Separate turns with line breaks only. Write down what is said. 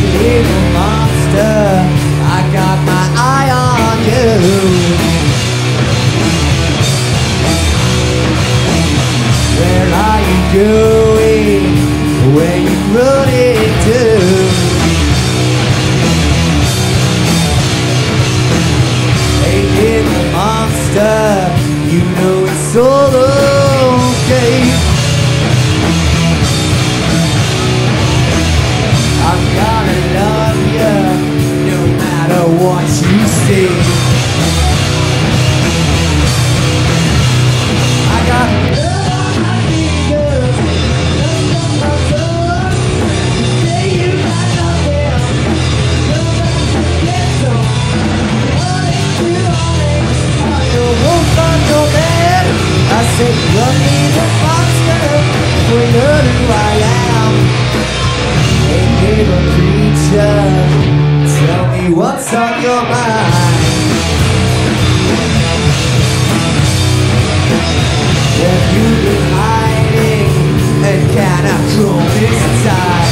little monster I got my eye on you Where are you going? what's on your mind. Have you been hiding and cannot draw this time